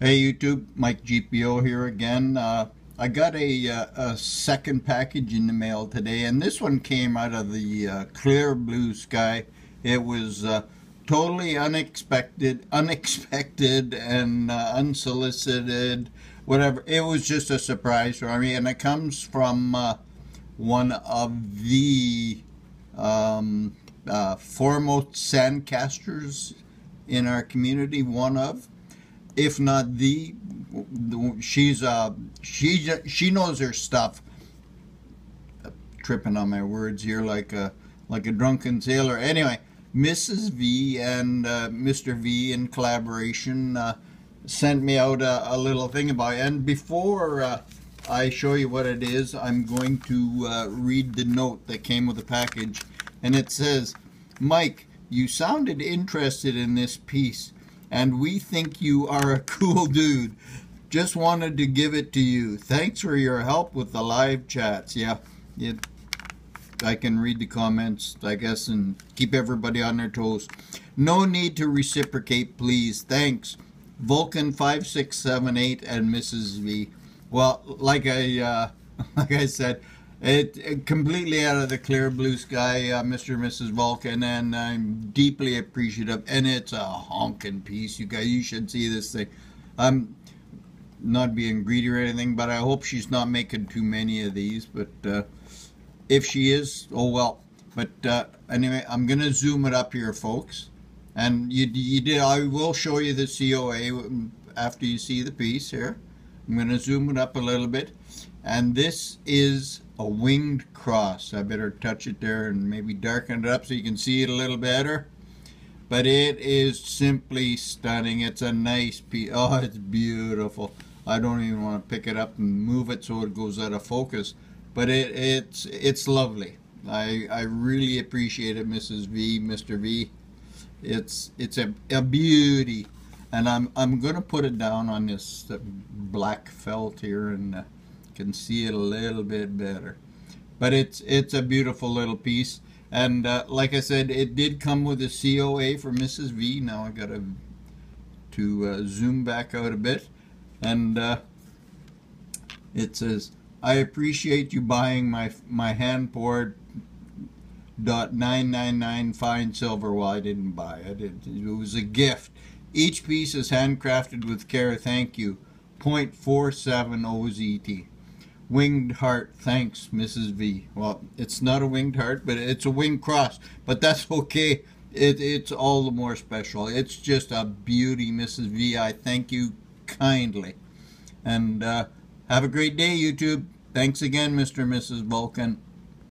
Hey YouTube, Mike GPO here again. Uh, I got a, uh, a, second package in the mail today, and this one came out of the uh, clear blue sky. It was uh, totally unexpected, unexpected, and uh, unsolicited. Whatever. It was just a surprise for me, and it comes from uh, one of the um, foremost sandcasters in our community. One of if not the, she's uh she she knows her stuff. Tripping on my words here like a like a drunken sailor. Anyway, Mrs. V and uh, Mr. V in collaboration uh, sent me out a, a, little thing about it. And before uh, I show you what it is, I'm going to uh, read the note that came with the package. And it says, Mike, you sounded interested in this piece and we think you are a cool dude. Just wanted to give it to you. Thanks for your help with the live chats. Yeah, it, I can read the comments, I guess, and keep everybody on their toes. No need to reciprocate, please. Thanks. Vulcan5678 and Mrs. V. Well, like I, uh, like I said, it, it, completely out of the clear blue sky, uh, Mr. and Mrs. Vulcan, and I'm deeply appreciative. And it's a honking piece, you guys. You should see this thing. I'm not being greedy or anything, but I hope she's not making too many of these. But uh, if she is, oh well. But uh, anyway, I'm gonna zoom it up here, folks. And you, you did. I will show you the COA after you see the piece here. I'm gonna zoom it up a little bit, and this is a winged cross. I better touch it there and maybe darken it up so you can see it a little better. But it is simply stunning. It's a nice piece. Oh, it's beautiful. I don't even want to pick it up and move it so it goes out of focus. But it, it's it's lovely. I, I really appreciate it, Mrs. V, Mr. V. It's it's a, a beauty. And I'm I'm gonna put it down on this black felt here and uh, can see it a little bit better. But it's it's a beautiful little piece. And uh, like I said, it did come with a COA for Mrs. V. Now I got to to uh, zoom back out a bit. And uh, it says, I appreciate you buying my my hand poured dot nine nine nine fine silver. Well, I didn't buy it. it. It was a gift. Each piece is handcrafted with care. Thank you. 0.47 OZT. Winged heart, thanks, Mrs. V. Well, it's not a winged heart, but it's a winged cross. But that's okay. It, it's all the more special. It's just a beauty, Mrs. V. I thank you kindly. And uh, have a great day, YouTube. Thanks again, Mr. and Mrs. Vulcan.